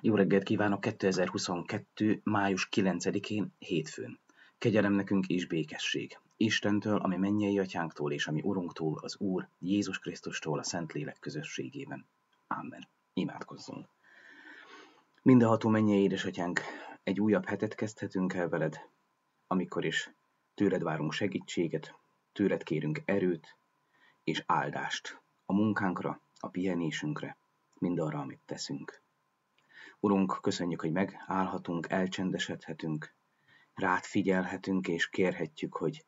Jó reggelt kívánok 2022. május 9-én, hétfőn. Kegyelem nekünk és békesség. Istentől, ami mennyei atyánktól és ami urunktól, az Úr, Jézus Krisztustól a Szentlélek közösségében. Amen. Imádkozzunk. Mindenható mennyei édesatyánk, egy újabb hetet kezdhetünk el veled, amikor is tőled várunk segítséget, tőled kérünk erőt és áldást a munkánkra, a pihenésünkre, mindarra, amit teszünk. Urunk, köszönjük, hogy megállhatunk, elcsendesedhetünk, rád figyelhetünk, és kérhetjük, hogy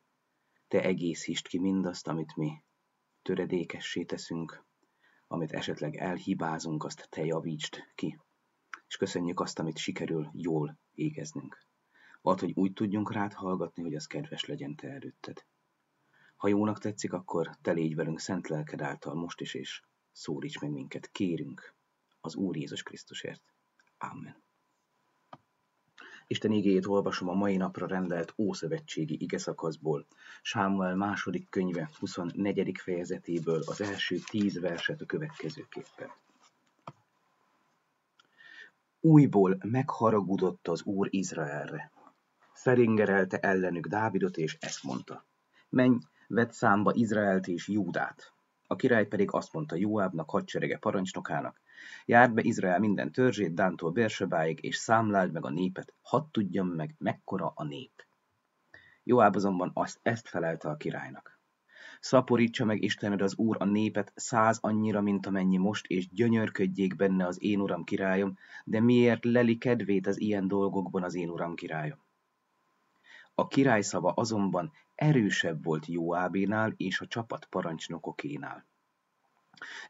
te egészítsd ki mindazt, amit mi töredékessé teszünk, amit esetleg elhibázunk, azt te javítsd ki. És köszönjük azt, amit sikerül jól végeznünk. Add, hogy úgy tudjunk rád hallgatni, hogy az kedves legyen te előtted. Ha jónak tetszik, akkor te légy velünk szent lelked által most is, és szólíts meg minket, kérünk az Úr Jézus Krisztusért. Amen. Isten igéjét olvasom a mai napra rendelt Ószövetségi igeszakaszból, Sámuel második könyve 24. fejezetéből az első tíz verset a következőképpen. Újból megharagudott az Úr Izraelre. Feringerelte ellenük Dávidot, és ezt mondta. Menj, vedd számba Izraelt és Júdát. A király pedig azt mondta Jóábnak, hadserege parancsnokának, Járd be Izrael minden törzsét, Dántól Bérsebáig, és számláld meg a népet, hadd tudjam meg, mekkora a nép. Joáb azonban azt, ezt felelte a királynak. Szaporítsa meg Istened az Úr a népet száz annyira, mint amennyi most, és gyönyörködjék benne az én uram királyom, de miért leli kedvét az ilyen dolgokban az én uram királyom? A király szava azonban erősebb volt Jóábénál és a csapat parancsnokokénál.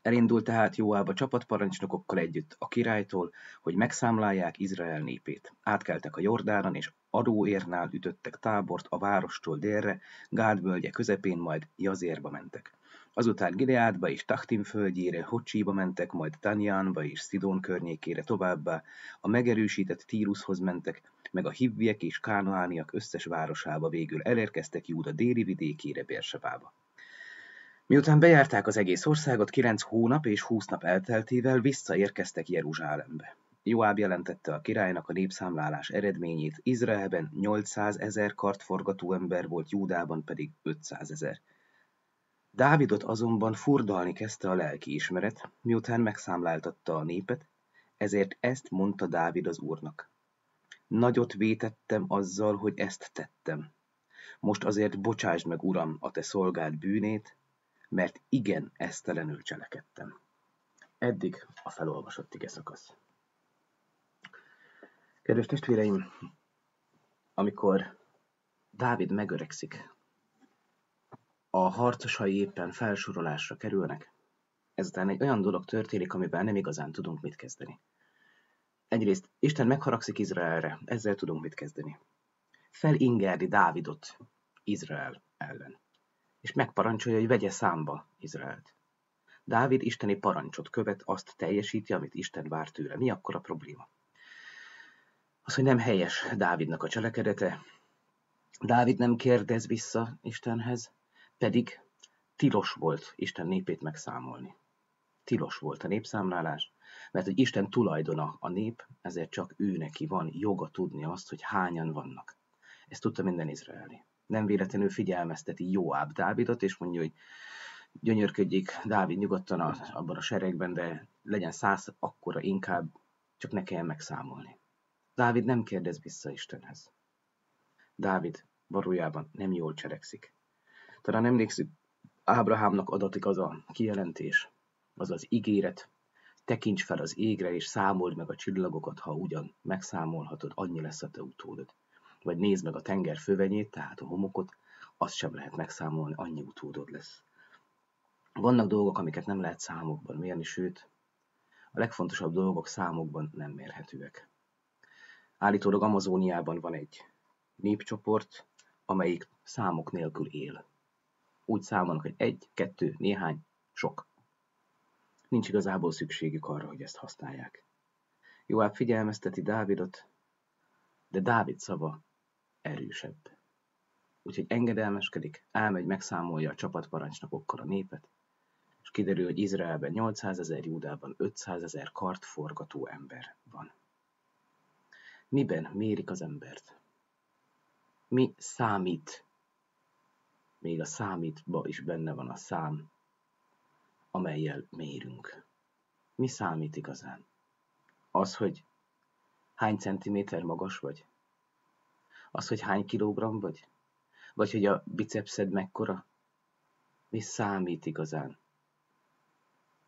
Elindult tehát Joáb a csapatparancsnokokkal együtt a királytól, hogy megszámlálják Izrael népét. Átkeltek a Jordánon, és Adóérnál ütöttek tábort a várostól délre, Gád völgye közepén, majd Jazérba mentek. Azután Gileádba és Tachtim földjére, Hocsiba mentek, majd Tanjánba és Szidón környékére továbbá, a megerősített Tírushoz mentek, meg a hivviek és kánoániak összes városába végül elérkeztek Júda déli vidékére Bérsebába. Miután bejárták az egész országot, kilenc hónap és húsz nap elteltével visszaérkeztek Jeruzsálembe. Joáb jelentette a királynak a népszámlálás eredményét, Izraelben 800 ezer kartforgató ember volt, Júdában pedig 500 ezer. Dávidot azonban furdalni kezdte a lelki ismeret, miután megszámláltatta a népet, ezért ezt mondta Dávid az úrnak. Nagyot vétettem azzal, hogy ezt tettem. Most azért bocsásd meg, uram, a te szolgád bűnét, mert igen esztelenül cselekedtem. Eddig a felolvasott ige szakasz. Kedves testvéreim, amikor Dávid megöregszik, a harcosai éppen felsorolásra kerülnek, ezután egy olyan dolog történik, amiben nem igazán tudunk mit kezdeni. Egyrészt Isten megharagszik Izraelre, ezzel tudunk mit kezdeni. Felingerdi Dávidot Izrael ellen és megparancsolja, hogy vegye számba Izraelt. Dávid isteni parancsot követ, azt teljesíti, amit Isten vár tőle. Mi akkor a probléma? Az, hogy nem helyes Dávidnak a cselekedete. Dávid nem kérdez vissza Istenhez, pedig tilos volt Isten népét megszámolni. Tilos volt a népszámlálás, mert hogy Isten tulajdona a nép, ezért csak ő neki van joga tudni azt, hogy hányan vannak. Ezt tudta minden izraeli nem véletlenül figyelmezteti Joáb Dávidot, és mondja, hogy gyönyörködjék Dávid nyugodtan a, abban a seregben, de legyen száz akkora inkább, csak ne kelljen megszámolni. Dávid nem kérdez vissza Istenhez. Dávid valójában nem jól cselekszik. Talán emlékszik, Ábrahámnak adatik az a kijelentés, az az ígéret, tekints fel az égre, és számold meg a csillagokat, ha ugyan megszámolhatod, annyi lesz a te utódod vagy nézd meg a tenger fövenyét, tehát a homokot, azt sem lehet megszámolni, annyi utódod lesz. Vannak dolgok, amiket nem lehet számokban mérni, sőt, a legfontosabb dolgok számokban nem mérhetőek. Állítólag Amazóniában van egy népcsoport, amelyik számok nélkül él. Úgy számolnak, hogy egy, kettő, néhány, sok. Nincs igazából szükségük arra, hogy ezt használják. Joáb figyelmezteti Dávidot, de Dávid szava erősebb. Úgyhogy engedelmeskedik, elmegy, megszámolja a csapatparancsnokokkal a népet, és kiderül, hogy Izraelben 800 ezer, Júdában 500 ezer kartforgató ember van. Miben mérik az embert? Mi számít? Még a számítba is benne van a szám, amelyel mérünk. Mi számít igazán? Az, hogy hány centiméter magas vagy? Az, hogy hány kilogramm vagy? Vagy hogy a bicepszed mekkora? Mi számít igazán?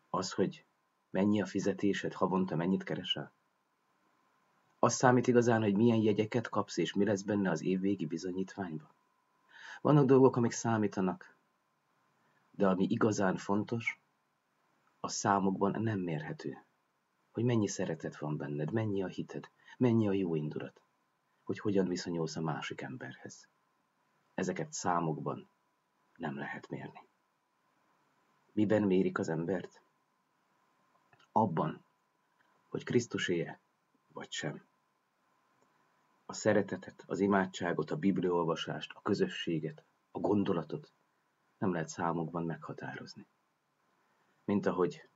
Az, hogy mennyi a fizetésed, havonta mennyit keresel? Az számít igazán, hogy milyen jegyeket kapsz, és mi lesz benne az évvégi bizonyítványban? Vannak dolgok, amik számítanak, de ami igazán fontos, a számokban nem mérhető. Hogy mennyi szeretet van benned, mennyi a hited, mennyi a jó indulat, hogy hogyan viszonyulsz a másik emberhez. Ezeket számokban nem lehet mérni. Miben mérik az embert? Abban, hogy Krisztus éje, vagy sem. A szeretetet, az imádságot, a bibliolvasást, a közösséget, a gondolatot nem lehet számokban meghatározni. Mint ahogy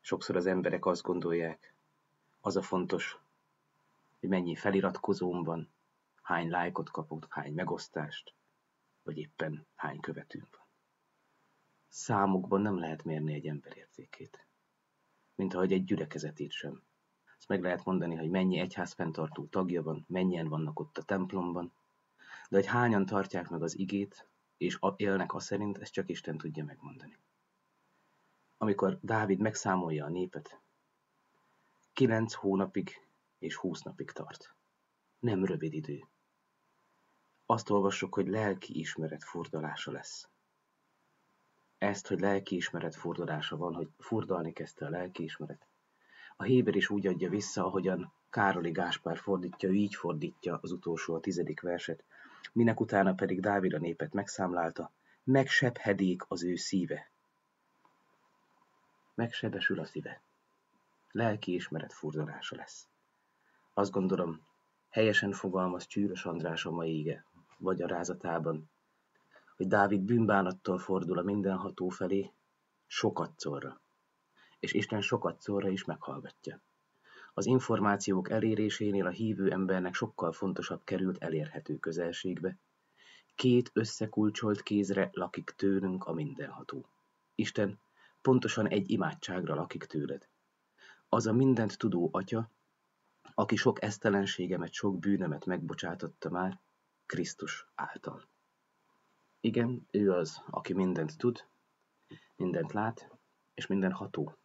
sokszor az emberek azt gondolják, az a fontos, hogy mennyi feliratkozóm van, hány lájkot kapok, hány megosztást, vagy éppen hány követőm van. Számokban nem lehet mérni egy ember értékét, mint ahogy egy gyülekezetét sem. Azt meg lehet mondani, hogy mennyi egyház fenntartó tagja van, mennyien vannak ott a templomban, de hogy hányan tartják meg az igét, és élnek a szerint, ezt csak Isten tudja megmondani. Amikor Dávid megszámolja a népet, kilenc hónapig és húsz napig tart. Nem rövid idő. Azt olvassuk, hogy lelki ismeret furdalása lesz. Ezt, hogy lelki ismeret furdalása van, hogy furdalni kezdte a lelki ismeret. A Héber is úgy adja vissza, ahogyan Károli Gáspár fordítja, ő így fordítja az utolsó, a tizedik verset. Minek utána pedig Dávid a népet megszámlálta, megsebhedék az ő szíve. Megsebesül a szíve. Lelki ismeret furdalása lesz. Azt gondolom, helyesen fogalmaz Csűrös András a mai ége, vagy a rázatában, hogy Dávid bűnbánattól fordul a mindenható felé, sokatszorra. És Isten sokatszorra is meghallgatja. Az információk elérésénél a hívő embernek sokkal fontosabb került elérhető közelségbe. Két összekulcsolt kézre lakik tőlünk a mindenható. Isten pontosan egy imádságra lakik tőled. Az a mindent tudó atya, aki sok esztelenségemet, sok bűnömet megbocsátotta már, Krisztus által. Igen, ő az, aki mindent tud, mindent lát, és minden ható.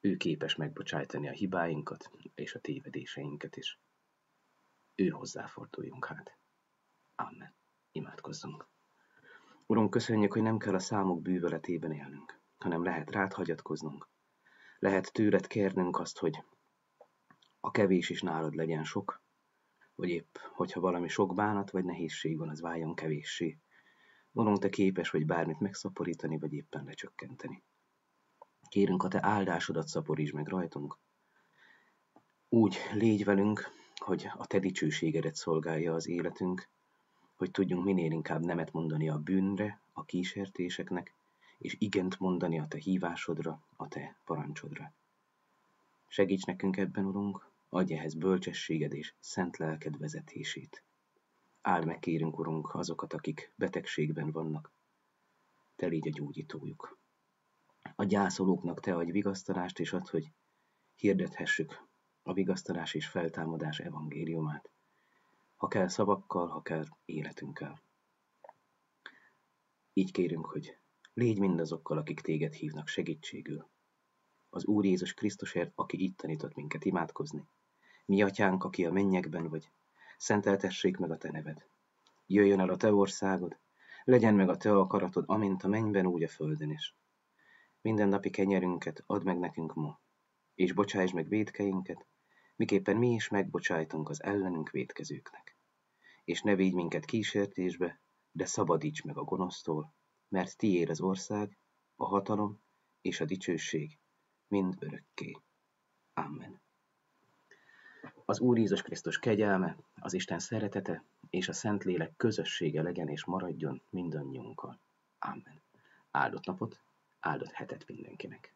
Ő képes megbocsájtani a hibáinkat és a tévedéseinket is. Ő hozzáforduljunk hát. Amen. Imádkozzunk. Uram, köszönjük, hogy nem kell a számok bűvöletében élnünk, hanem lehet rád hagyatkoznunk. Lehet tőled kérnünk azt, hogy a kevés is nálad legyen sok, vagy épp, hogyha valami sok bánat vagy nehézség van, az váljon kevéssé. Gondolom, te képes vagy bármit megszaporítani, vagy éppen lecsökkenteni. Kérünk, a te áldásodat szaporítsd meg rajtunk. Úgy légy velünk, hogy a te dicsőségedet szolgálja az életünk, hogy tudjunk minél inkább nemet mondani a bűnre, a kísértéseknek, és igent mondani a te hívásodra, a te parancsodra. Segíts nekünk ebben, Urunk, adj ehhez bölcsességed és szent lelked vezetését. Áld meg, kérünk, Urunk, azokat, akik betegségben vannak. Te légy a gyógyítójuk. A gyászolóknak te adj vigasztalást, és add, hogy hirdethessük a vigasztalás és feltámadás evangéliumát. Ha kell szavakkal, ha kell életünkkel. Így kérünk, hogy légy mindazokkal, akik téged hívnak segítségül. Az Úr Jézus Krisztusért, aki itt tanított minket imádkozni, mi atyánk, aki a mennyekben vagy, szenteltessék meg a te neved. Jöjjön el a te országod, legyen meg a te akaratod, amint a mennyben, úgy a földön is. Minden napi kenyerünket add meg nekünk ma, és bocsájtsd meg védkeinket, miképpen mi is megbocsájtunk az ellenünk védkezőknek. És ne védj minket kísértésbe, de szabadíts meg a gonosztól, mert tiéd az ország, a hatalom és a dicsőség mind örökké. Amen. Az Úr Jézus Krisztus kegyelme, az Isten szeretete és a Szentlélek közössége legyen és maradjon mindannyiunkkal. Amen. Áldott napot, áldott hetet mindenkinek.